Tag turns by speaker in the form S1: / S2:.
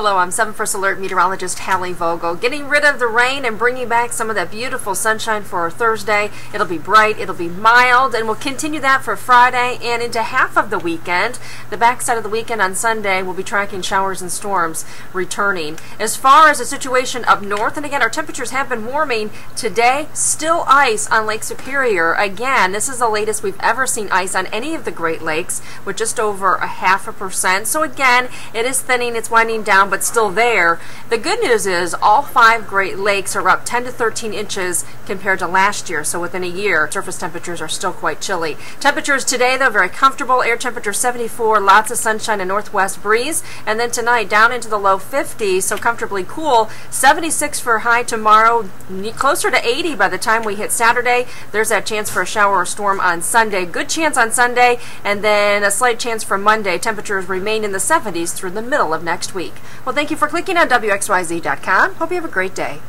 S1: Hello, I'm 7 First Alert meteorologist Hallie Vogel, getting rid of the rain and bringing back some of that beautiful sunshine for Thursday. It'll be bright, it'll be mild, and we'll continue that for Friday and into half of the weekend. The backside of the weekend on Sunday, we'll be tracking showers and storms returning. As far as the situation up north, and again, our temperatures have been warming today, still ice on Lake Superior. Again, this is the latest we've ever seen ice on any of the Great Lakes with just over a half a percent. So again, it is thinning, it's winding down down, but still there. The good news is all five Great Lakes are up 10 to 13 inches compared to last year. So within a year, surface temperatures are still quite chilly. Temperatures today, though, very comfortable. Air temperature 74, lots of sunshine and northwest breeze. And then tonight, down into the low 50s, so comfortably cool. 76 for high tomorrow, closer to 80 by the time we hit Saturday. There's that chance for a shower or storm on Sunday. Good chance on Sunday, and then a slight chance for Monday. Temperatures remain in the 70s through the middle of next week. Well, thank you for clicking on WXYZ.com. Hope you have a great day.